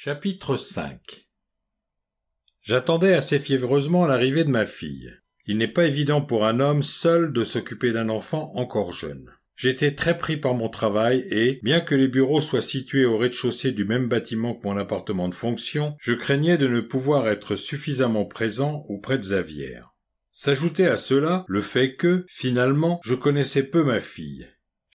Chapitre 5 J'attendais assez fiévreusement l'arrivée de ma fille. Il n'est pas évident pour un homme seul de s'occuper d'un enfant encore jeune. J'étais très pris par mon travail et, bien que les bureaux soient situés au rez-de-chaussée du même bâtiment que mon appartement de fonction, je craignais de ne pouvoir être suffisamment présent auprès de Xavier. S'ajoutait à cela le fait que, finalement, je connaissais peu ma fille,